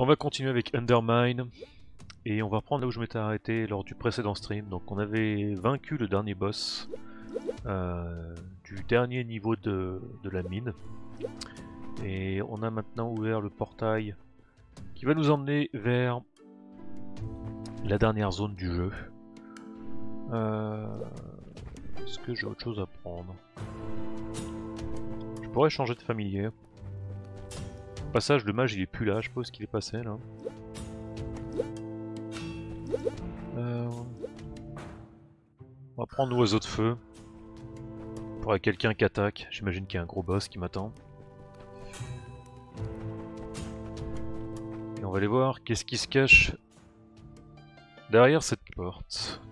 On va continuer avec Undermine. Et on va reprendre là où je m'étais arrêté lors du précédent stream. Donc on avait vaincu le dernier boss euh, du dernier niveau de, la mine. Et on a maintenant ouvert le portail qui va nous emmener vers la dernière zone du jeu. Euh, Est-ce que j'ai autre chose à prendre? Je pourrais changer de familier. Au passage, le mage il est plus là, je suppose qu'il est passé là. Euh, On va prendre l'oiseau de feu. Pour quelqu'un qui attaque, j'imagine qu'il y a un gros boss qui m'attend. Et on va aller voir qu'est-ce qui se cache derrière cette porte.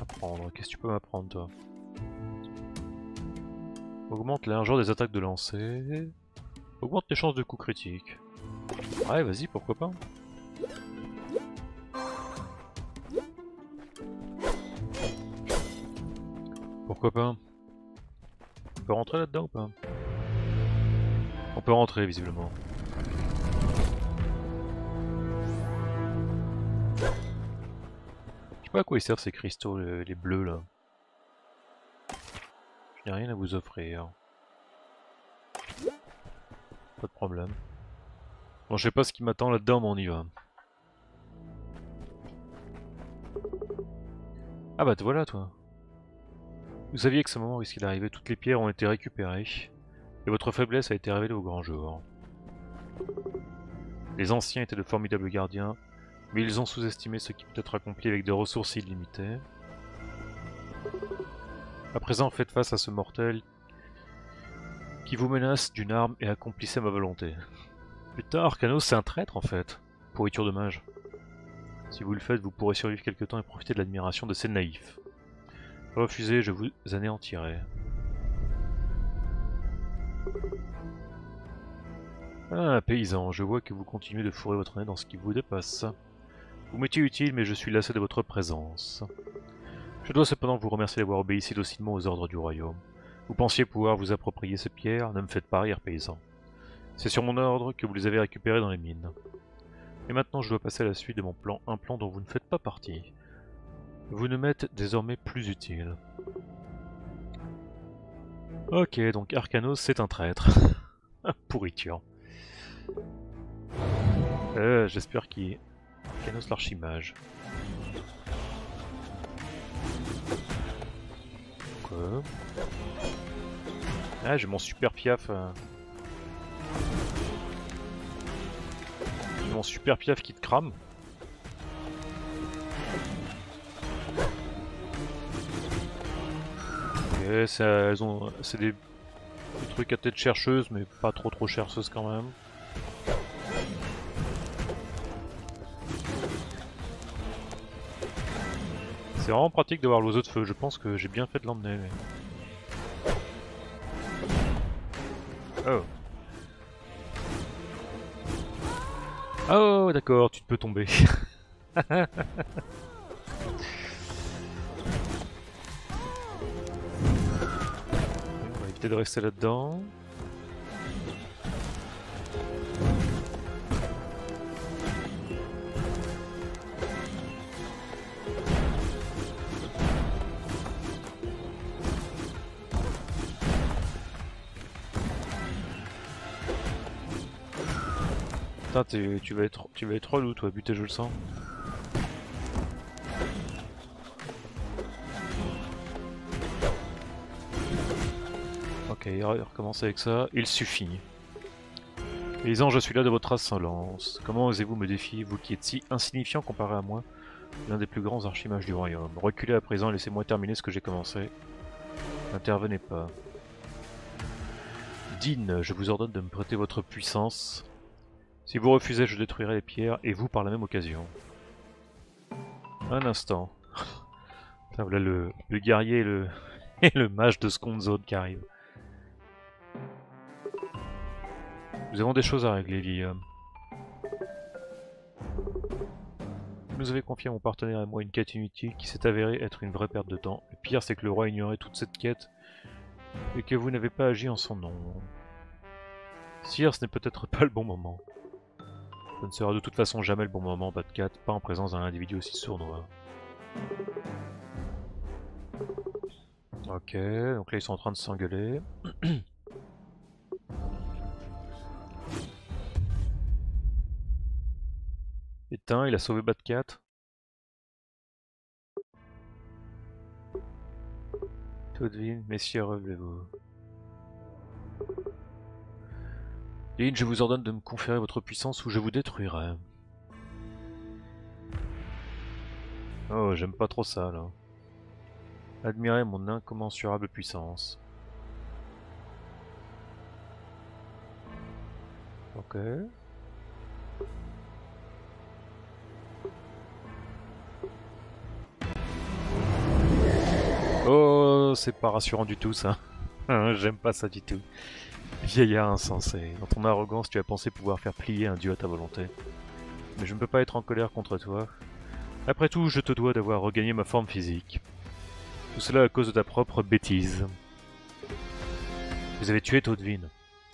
Apprendre, qu'est-ce que tu peux m'apprendre toi? Augmente largeur des attaques de lancer. Augmente les chances de coups critiques. Ouais, vas-y, pourquoi pas. Pourquoi pas On peut rentrer là-dedans ou pas? On peut rentrer, visiblement. Je sais pas à quoi ils servent ces cristaux, les bleus là. Je n'ai rien à vous offrir. Pas de problème. Bon, je sais pas ce qui m'attend là-dedans, mais on y va. Ah bah te voilà toi. Vous saviez que ce moment risquait d'arriver, toutes les pierres ont été récupérées, et votre faiblesse a été révélée au grand jour. Les anciens étaient de formidables gardiens, mais ils ont sous-estimé ce qui peut être accompli avec des ressources illimitées. À présent, faites face à ce mortel qui vous menace d'une arme et accomplissez ma volonté. Putain, Arcanos, c'est un traître en fait. Pourriture de mage. Si vous le faites, vous pourrez survivre quelque temps et profiter de l'admiration de ces naïfs. Refusez, je vous anéantirai. Ah, paysan, je vois que vous continuez de fourrer votre nez dans ce qui vous dépasse. Vous m'étiez utile, mais je suis lassé de votre présence. Je dois cependant vous remercier d'avoir obéi si docilement aux ordres du royaume. Vous pensiez pouvoir vous approprier ces pierres, ne me faites pas rire, paysan. C'est sur mon ordre que vous les avez récupérées dans les mines. Et maintenant je dois passer à la suite de mon plan, un plan dont vous ne faites pas partie. Vous ne m'êtes désormais plus utile. Ok, donc Arcanos c'est un traître. Pourriture. Euh, J'espère qu'il. Arcanos l'archimage. Ah, j'ai mon super piaf. euh. Mon super piaf qui te crame. Ok, c'est des, des trucs à tête chercheuse, mais pas trop trop chercheuse quand même. C'est vraiment pratique d'avoir l'oiseau de feu, je pense que j'ai bien fait de l'emmener. mais- Oh. Oh d'accord, tu peux tomber. On va éviter de rester là-dedans. Tu vas être, tu vas être relou toi, buter je le sens. Ok, il va recommencer avec ça. Il suffit. Paysans, je suis là de votre insolence. Comment osez-vous me défier, vous qui êtes si insignifiant comparé à moi, l'un des plus grands archimages du royaume Reculez à présent laissez-moi terminer ce que j'ai commencé. N'intervenez pas. Dean, je vous ordonne de me prêter votre puissance. Si vous refusez, je détruirai les pierres, et vous par la même occasion. Un instant. Putain, voilà le, guerrier et le, mage de Second Zone qui arrive. Nous avons des choses à régler. Vous nous avez confié à mon partenaire et moi une quête inutile qui s'est avérée être une vraie perte de temps. Le pire, c'est que le roi ignorait toute cette quête et que vous n'avez pas agi en son nom. Sire, ce n'est peut-être pas le bon moment. Ce ne sera de toute façon jamais le bon moment, Bad Cat, pas en présence d'un individu aussi sournois. Ok, donc là ils sont en train de s'engueuler. Éteint, il a sauvé Bad Cat. Todvin, messieurs, relevez-vous. Lynn, je vous ordonne de me conférer votre puissance ou je vous détruirai. Oh, j'aime pas trop ça, là. Admirez mon incommensurable puissance. Ok. Oh, c'est pas rassurant du tout ça. J'aime pas ça du tout. Vieillard insensé, dans ton arrogance tu as pensé pouvoir faire plier un dieu à ta volonté. Mais je ne peux pas être en colère contre toi. Après tout, je te dois d'avoir regagné ma forme physique. Tout cela à cause de ta propre bêtise. Vous avez tué Todvin.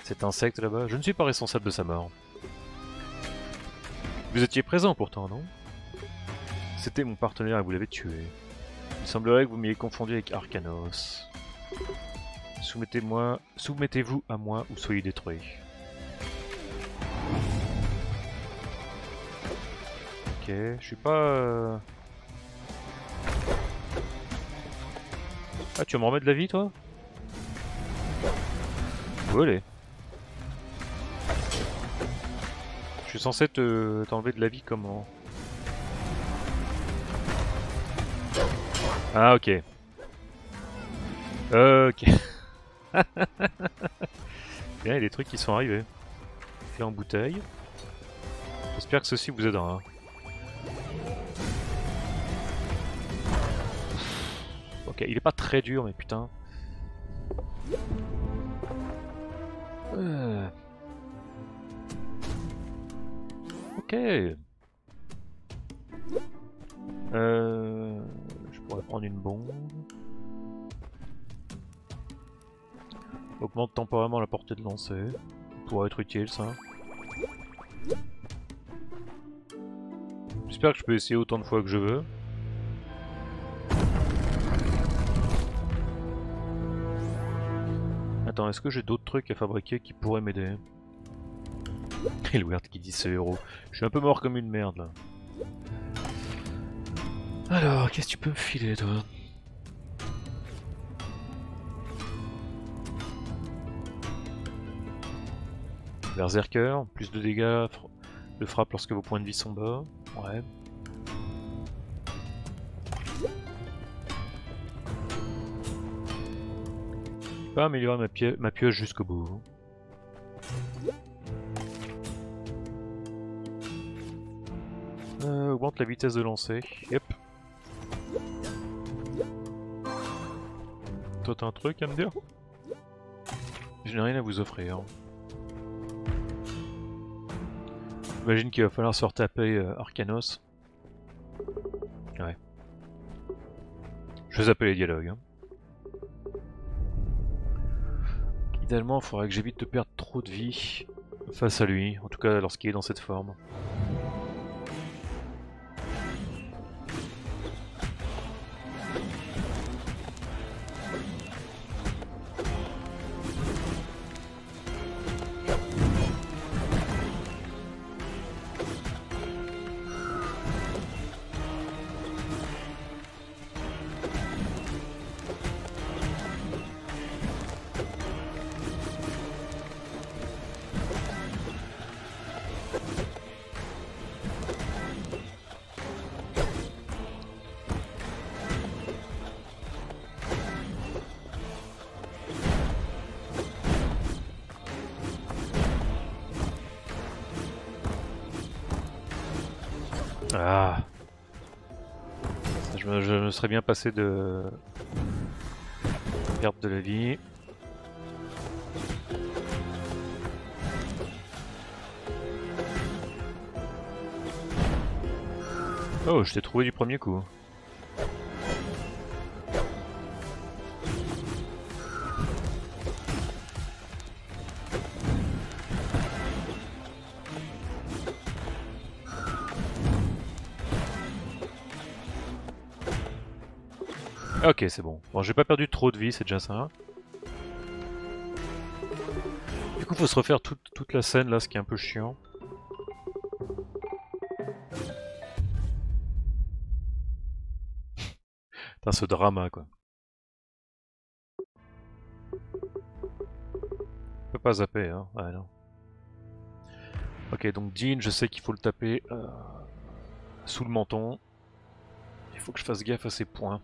Cet insecte là-bas, je ne suis pas responsable de sa mort. Vous étiez présent pourtant, non? C'était mon partenaire et vous l'avez tué. Il semblerait que vous m'ayez confondu avec Arcanos. Soumettez-moi, soumettez-vous à moi ou soyez détruit. Ok, je suis pas. Euh, ah, tu me remettre de la vie, toi? Volé. Je suis censé te t'enlever de la vie comment? Ah, ok. Ok. il y a des trucs qui sont arrivés. Fait en bouteille. J'espère que ceci vous aidera. Ok, il est pas très dur, mais putain. Euh. Ok. Euh... Je pourrais prendre une bombe. Augmente temporairement la portée de lancer. Pourrait être utile ça. J'espère que je peux essayer autant de fois que je veux. Attends, est-ce que j'ai d'autres trucs à fabriquer qui pourraient m'aider? Elward qui dit ce héros. Je suis un peu mort comme une merde là. Alors, qu'est-ce que tu peux me filer toi? Berserker, plus de dégâts de frappe lorsque vos points de vie sont bas. Ouais. Pas améliorer ma, ma pioche jusqu'au bout. Euh, augmente la vitesse de lancer. Yep. Toi t'as un truc à me dire? Je n'ai rien à vous offrir. J'imagine qu'il va falloir se retaper euh, Arcanos. Ouais. Je vais zapper les dialogues. Hein. Idéalement, il faudrait que j'évite de perdre trop de vie face à lui, en tout cas lorsqu'il est dans cette forme. Bien passé de perte de la vie. Oh, je t'ai trouvé du premier coup. Ok, c'est bon. Bon, j'ai pas perdu trop de vie, c'est déjà ça. Du coup, faut se refaire toute, la scène là, ce qui est un peu chiant. Putain, ce drama quoi. Je peux pas zapper, hein. Ouais, non. Ok, donc Dean, je sais qu'il faut le taper euh, sous le menton. Il faut que je fasse gaffe à ses points.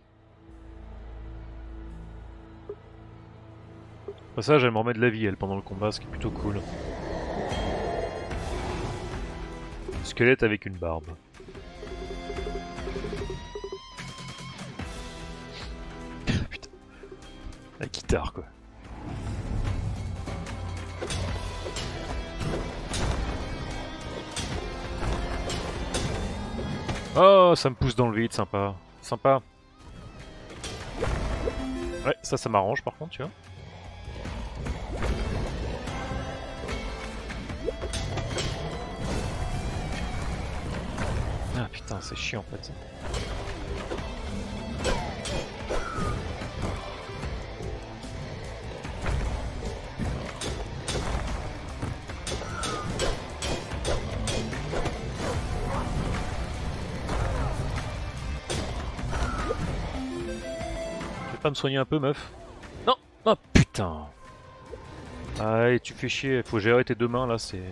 Au passage, elle m'en met de la vie, elle, pendant le combat, ce qui est plutôt cool. Squelette avec une barbe. Putain. La guitare, quoi. Oh, ça me pousse dans le vide, sympa. Sympa. Ouais, ça, ça m'arrange par contre, tu vois. C'est chiant en fait. Pas me soigner un peu, meuf? Non. Oh putain. Ah, tu fais chier, faut gérer tes deux mains là, c'est...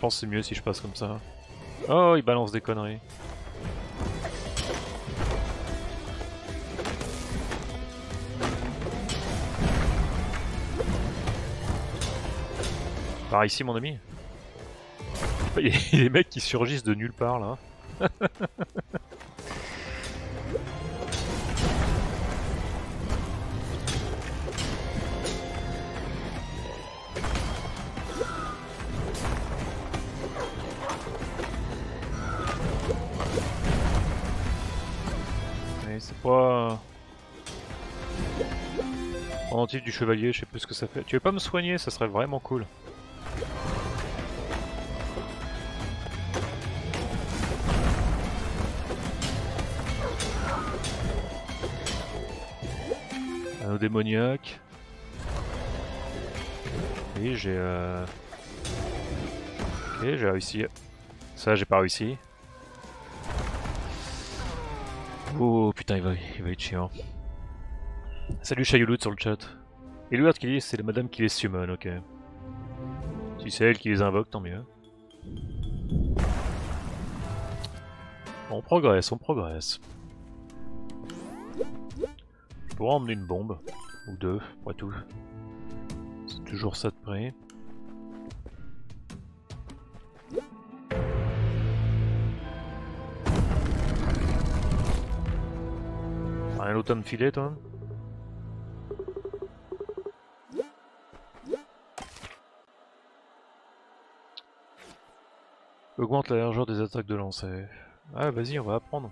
pense que c'est mieux si je passe comme ça. Oh, il balance des conneries. Par ici, mon ami. Il y a des mecs qui surgissent de nulle part là. Pas... Pendentif du chevalier, je sais plus ce que ça fait. Tu veux pas me soigner Ça serait vraiment cool. Anneau démoniaque. Et j'ai... Euh... Ok, j'ai réussi. Ça, j'ai pas réussi. Oh putain, il va, il va être chiant. Salut Chayoulout sur le chat. Et qui dit c'est la madame qui les summon, ok. Si c'est elle qui les invoque, tant mieux. On progresse, on progresse. Je pourrais emmener une bombe. Ou deux, pas tout. C'est toujours ça de près. Rien d'autre à me filer, toi Augmente la largeur des attaques de lancer. Ah, vas-y, on va apprendre.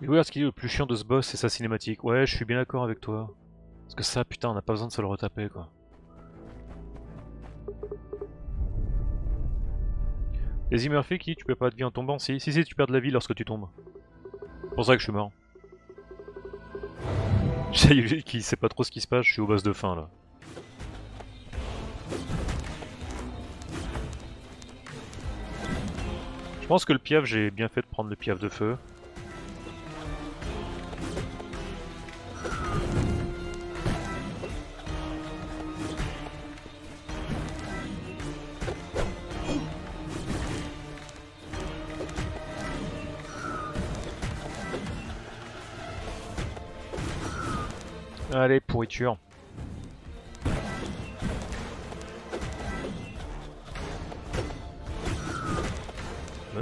Et ouais, ce qui est le plus chiant de ce boss, c'est sa cinématique. Ouais, je suis bien d'accord avec toi. Parce que ça, putain, on n'a pas besoin de se le retaper, quoi. Les Murphy qui tu peux pas de vie en tombant Si, si, si, tu perds de la vie lorsque tu tombes. C'est pour ça que je suis mort. J'ai qui sait pas trop ce qui se passe, je suis au boss de fin là. Je pense que le piaf, j'ai bien fait de prendre le piaf de feu. Allez, pourriture.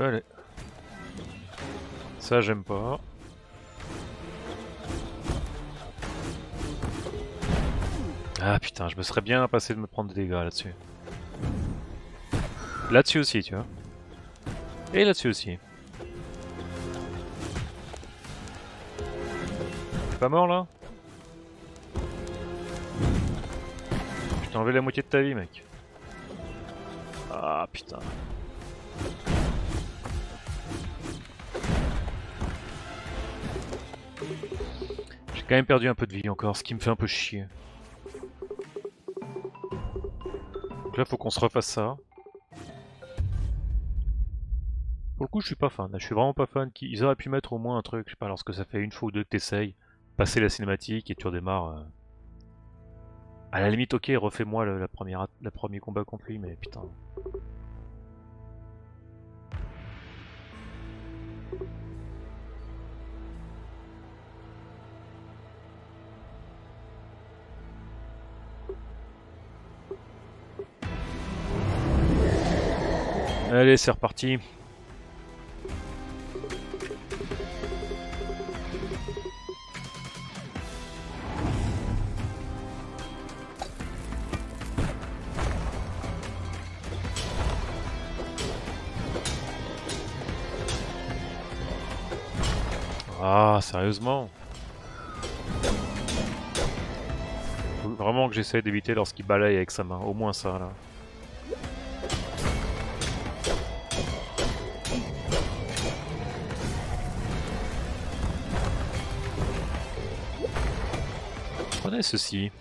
Allez. Ça, j'aime pas. Ah putain, je me serais bien passé de me prendre des dégâts là-dessus. Là-dessus aussi, tu vois. Et là-dessus aussi. Pas mort là? T'ai enlevé la moitié de ta vie, mec. Ah putain. J'ai quand même perdu un peu de vie encore, ce qui me fait un peu chier. Donc là, faut qu'on se refasse ça. Pour le coup, je suis pas fan. Je suis vraiment pas fan. Ils auraient pu mettre au moins un truc, je sais pas, lorsque ça fait une fois ou deux que t'essayes, passer la cinématique et tu redémarres. Euh. À la limite, ok, refais-moi la, première, la premier combat accompli, mais putain. Allez, c'est reparti. Sérieusement vraiment que j'essaie d'éviter lorsqu'il balaye avec sa main, au moins ça là. Prenez ceci.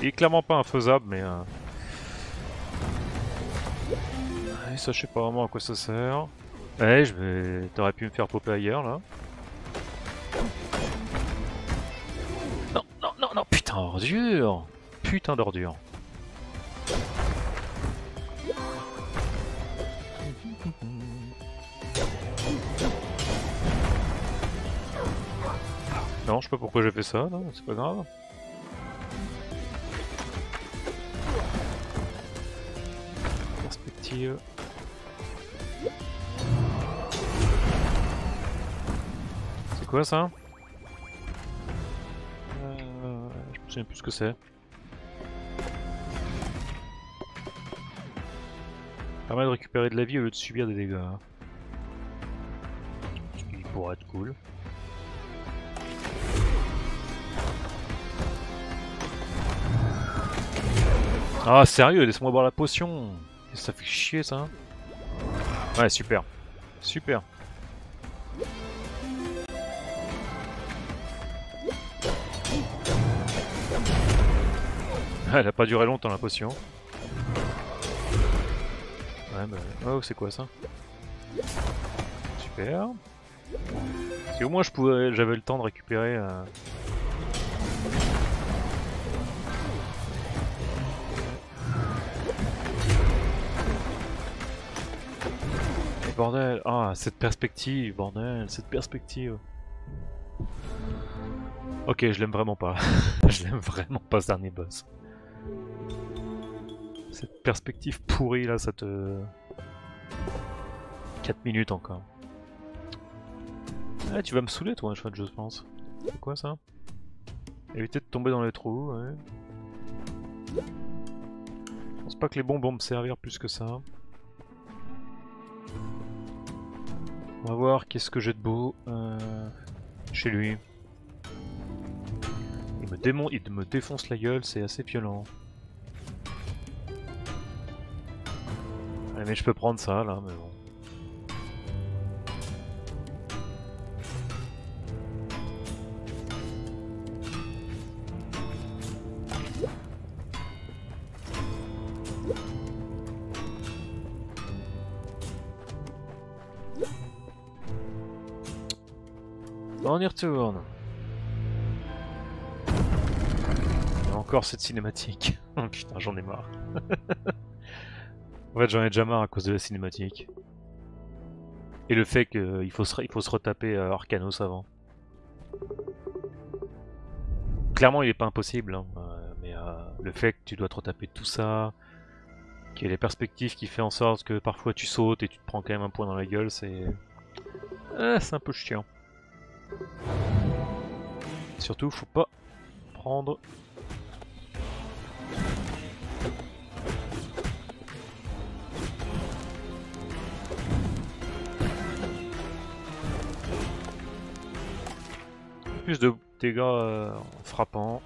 Il est clairement pas infaisable, mais... Euh... ça, je sais pas vraiment à quoi ça sert. Ouais, je vais... T'aurais pu me faire popper ailleurs, là. Non, non, non, non, putain, ordure Putain d'ordure. Non, je sais pas pourquoi j'ai fait ça, c'est pas grave. Perspective. C'est quoi ça euh, Je me souviens plus ce que c'est. Permet de récupérer de la vie au lieu de subir des dégâts. Ce qui pourrait être cool. Ah sérieux, laisse-moi boire la potion Ça fait chier ça Ouais super. Super. Elle a pas duré longtemps la potion. Ouais bah... Oh c'est quoi ça? Super. Si au moins je pouvais, j'avais le temps de récupérer... Euh... bordel Ah, cette perspective, bordel, cette perspective. Ok, je l'aime vraiment pas. je l'aime vraiment pas ce dernier boss. Cette perspective pourrie là, ça te... 4 minutes encore. Ah, tu vas me saouler toi, je pense. C'est quoi ça? Éviter de tomber dans les trous, ouais. Je pense pas que les bombes vont me servir plus que ça. On va voir qu'est-ce que j'ai de beau euh, chez lui. Il me, il me défonce la gueule, c'est assez violent. mais je peux prendre ça là, mais bon. On y retourne. Encore cette cinématique. oh putain, j'en ai marre. en fait, j'en ai déjà marre à cause de la cinématique. Et le fait qu'il faut, se, faut se retaper euh, Arcanos avant. Clairement, il est pas impossible, hein, euh, mais euh, le fait que tu dois te retaper tout ça, qu'il y ait les perspectives qui fait en sorte que parfois tu sautes et tu te prends quand même un point dans la gueule, c'est... c'est un peu chiant. Surtout, faut pas prendre... plus de dégâts euh, en frappant.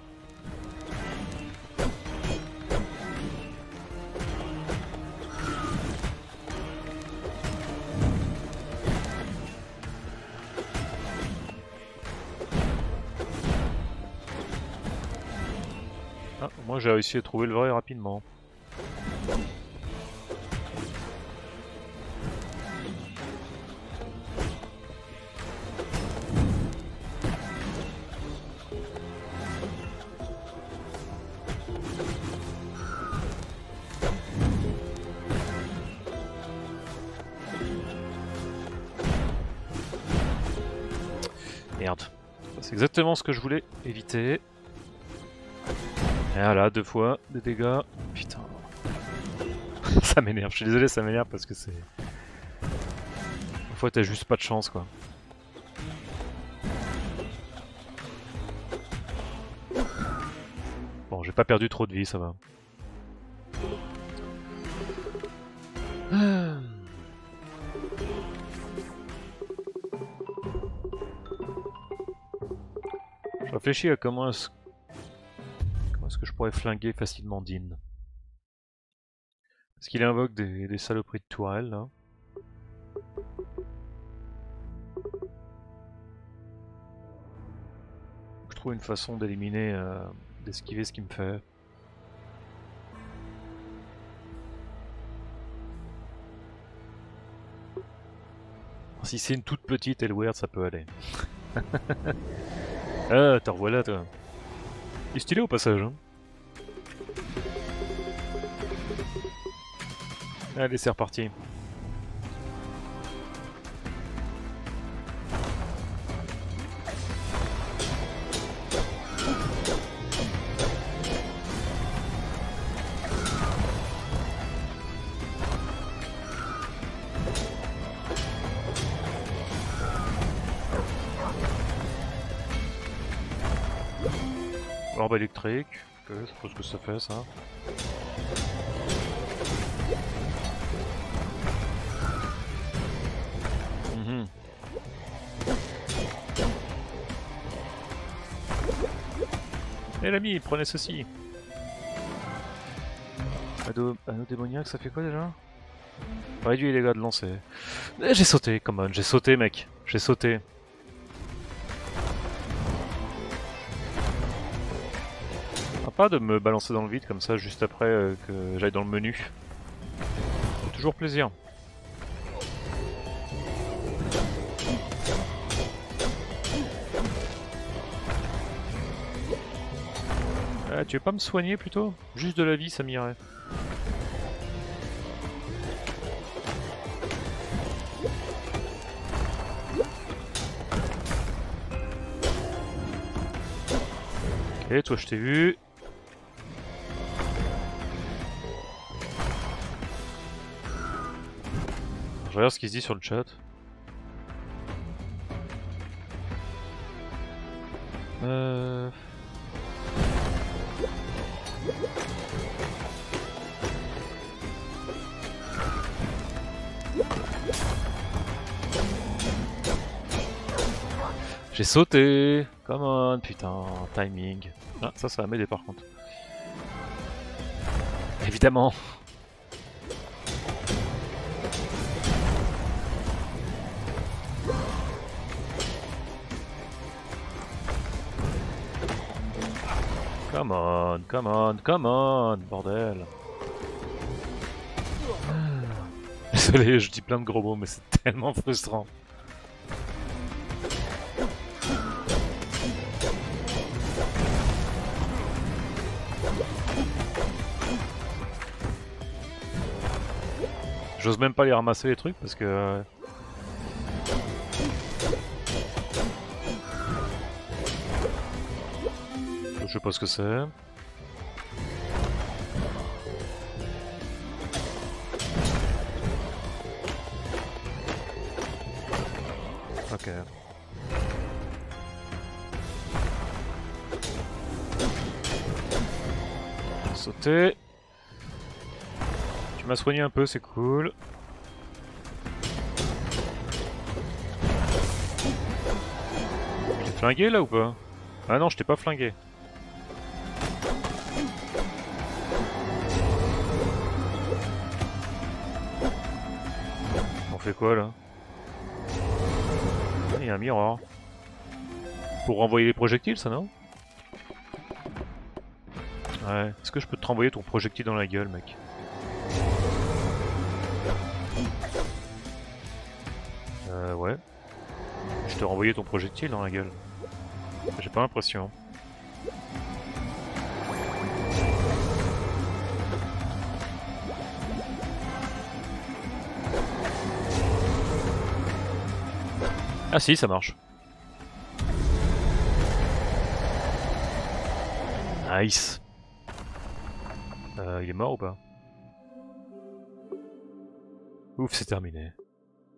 Ah, moi j'ai réussi à trouver le vrai rapidement. Exactement ce que je voulais éviter. Et voilà, deux fois des dégâts. Putain. ça m'énerve, je suis désolé, ça m'énerve parce que c'est... Parfois t'as juste pas de chance quoi. Bon, j'ai pas perdu trop de vie, ça va. Réfléchis à comment est-ce que je pourrais flinguer facilement Dean. Est-ce qu'il invoque des, saloperies de tourelle là Je trouve une façon d'éliminer, euh, d'esquiver ce qu'il me fait. Si c'est une toute petite Elward, ça peut aller. ah, t'en revoilà toi. Il est stylé au passage. Hein. Allez, c'est reparti. Électrique, je suppose que ça fait ça. Mhm. Eh l'ami, prenez ceci Anneau, anneau démoniaque, ça fait quoi déjà? Réduit les gars de lancer. Eh, j'ai sauté, come on, j'ai sauté mec, j'ai sauté. De me balancer dans le vide comme ça juste après euh, que j'aille dans le menu. C'est toujours plaisir. Ah, tu veux pas me soigner plutôt? Juste de la vie, ça m'irait. Ok, toi je t'ai vu. Je regarde ce qu'il se dit sur le chat. Euh... J'ai sauté Come on, putain, timing. Ah, ça, ça va m'aider par contre. Évidemment Come on, come on, come on, bordel. Désolé, je dis plein de gros mots, mais c'est tellement frustrant. J'ose même pas les ramasser les trucs parce que... Je sais pas ce que c'est. Ok. Sauter. Tu m'as soigné un peu, c'est cool. Flingué là ou pas? Ah non, je t'ai pas flingué. Fait quoi là Il y a un miroir. Pour renvoyer les projectiles, ça non Ouais. Est-ce que je peux te renvoyer ton projectile dans la gueule, mec Euh, ouais. Je t'ai renvoyé ton projectile dans la gueule. J'ai pas l'impression. Ah si, ça marche. Nice. Euh, il est mort ou pas Ouf, c'est terminé.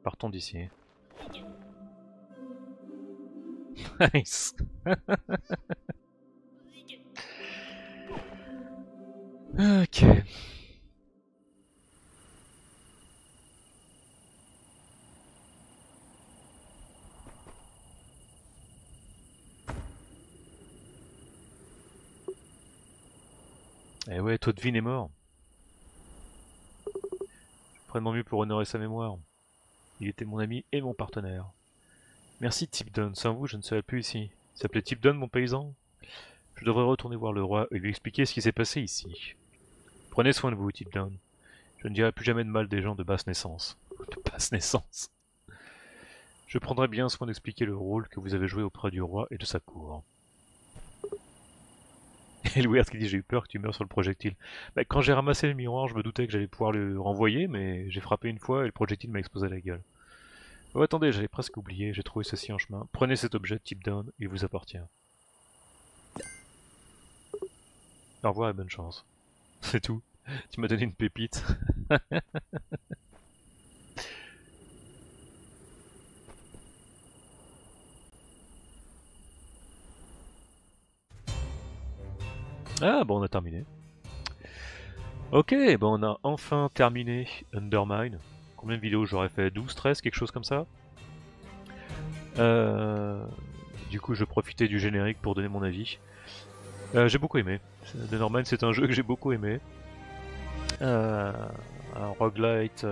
Partons d'ici. Nice. ok. Eh ouais, Todvin est mort. Mon mieux pour honorer sa mémoire. Il était mon ami et mon partenaire. Merci Tipdon, sans vous je ne serais plus ici. S'appelait Tipdon mon paysan Je devrais retourner voir le roi et lui expliquer ce qui s'est passé ici. Prenez soin de vous, Tipdon. Je ne dirai plus jamais de mal des gens de basse naissance. De basse naissance Je prendrai bien soin d'expliquer le rôle que vous avez joué auprès du roi et de sa cour. Louis qui dit j'ai eu peur que tu meurs sur le projectile. Bah, quand j'ai ramassé le miroir, je me doutais que j'allais pouvoir le renvoyer, mais j'ai frappé une fois et le projectile m'a explosé la gueule. Oh attendez, j'avais presque oublié, j'ai trouvé ceci en chemin. Prenez cet objet type down, il vous appartient. Au revoir et bonne chance. C'est tout. Tu m'as donné une pépite. Ah, bon, on a terminé. Ok, bon, on a enfin terminé Undermine. Combien de vidéos j'aurais fait? 12, 13, quelque chose comme ça? Euh, Du coup, je profitais du générique pour donner mon avis. Euh, j'ai beaucoup aimé. Undermine, c'est un jeu que j'ai beaucoup aimé. Euh, un roguelite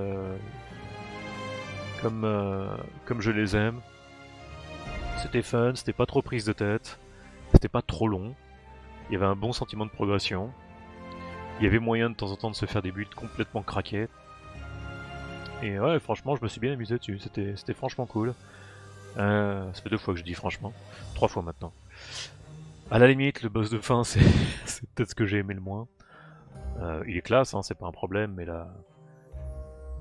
comme, comme je les aime. C'était fun, c'était pas trop prise de tête, c'était pas trop long. Il y avait un bon sentiment de progression. Il y avait moyen de temps en temps de se faire des buts complètement craqués. Et ouais, franchement, je me suis bien amusé dessus. C'était franchement cool. Euh, ça fait deux fois que je dis franchement. Trois fois maintenant. À la limite, le boss de fin, c'est peut-être ce que j'ai aimé le moins. Euh, il est classe, hein, c'est pas un problème, mais là,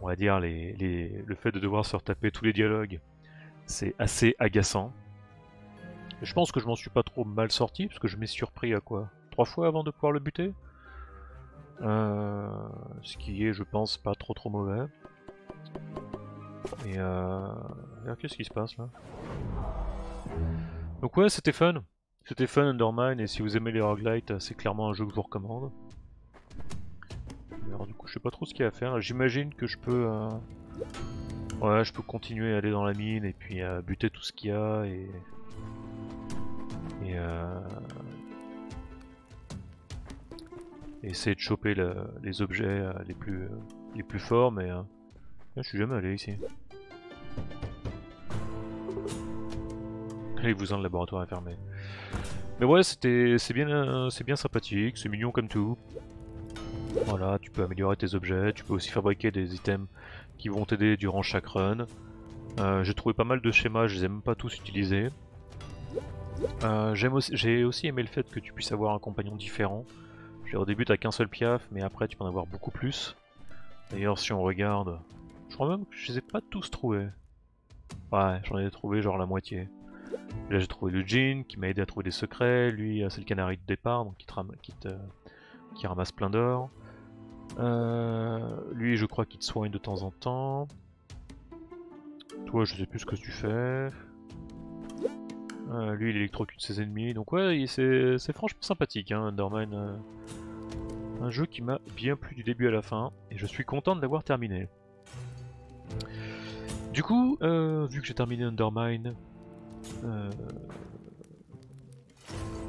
on va dire, le fait de devoir se retaper tous les dialogues, c'est assez agaçant. Je pense que je m'en suis pas trop mal sorti, parce que je m'ai surpris à quoi Trois fois avant de pouvoir le buter euh, Ce qui est, je pense, pas trop trop mauvais. Et euh... Qu'est-ce qui se passe là Donc ouais, c'était fun. C'était fun Undermine, et si vous aimez les roguelites, c'est clairement un jeu que je vous recommande. Alors du coup, je sais pas trop ce qu'il y a à faire. J'imagine que je peux... Euh... Ouais, je peux continuer à aller dans la mine et puis à buter tout ce qu'il y a et euh, essayer de choper les objets euh, les plus, euh, les plus forts, mais je suis jamais allé ici. Les vous le laboratoire est fermé. Mais ouais, c'était c'est bien, c'est bien sympathique, c'est mignon comme tout. Voilà, tu peux améliorer tes objets, tu peux aussi fabriquer des items qui vont t'aider durant chaque run. J'ai trouvé pas mal de schémas, je les ai même pas tous utilisés. Euh, j'ai aussi, aimé le fait que tu puisses avoir un compagnon différent. Au début t'as qu'un seul piaf, mais après tu peux en avoir beaucoup plus. D'ailleurs si on regarde, je crois même que je les ai pas tous trouvés. Ouais, j'en ai trouvé genre la moitié. Là j'ai trouvé le Jean qui m'a aidé à trouver des secrets, lui c'est le canari de départ donc qui, ramasse plein d'or. Euh, lui je crois qu'il te soigne de temps en temps. Toi je sais plus ce que tu fais. Euh, lui, il électrocute ses ennemis. Donc ouais, c'est franchement sympathique, hein, Undermine. Euh. un jeu qui m'a bien plu du début à la fin, et je suis content de l'avoir terminé. Du coup, euh, vu que j'ai terminé Undermine,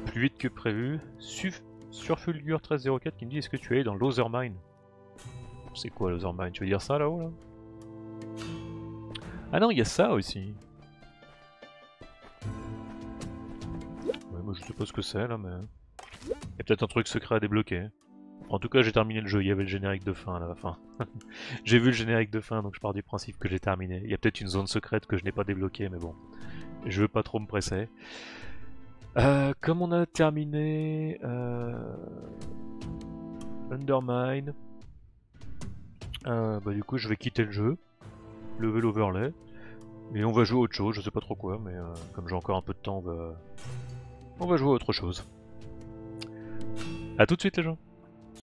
plus vite que prévu. Suf Surfulgure 1304 qui me dit est-ce que tu es dans l'Othermine C'est quoi l'Othermine Tu veux dire ça là-haut là, Ah non, il y a ça aussi. Je sais pas ce que c'est là, mais... Il y a peut-être un truc secret à débloquer. En tout cas, j'ai terminé le jeu, il y avait le générique de fin à la fin. j'ai vu le générique de fin, donc je pars du principe que j'ai terminé. Il y a peut-être une zone secrète que je n'ai pas débloquée, mais bon. Je veux pas trop me presser. Euh, comme on a terminé euh, Undermine, euh, bah du coup je vais quitter le jeu, lever l'overlay, et on va jouer à autre chose, je sais pas trop quoi, mais comme j'ai encore un peu de temps, on va, on va jouer à autre chose. A tout de suite les gens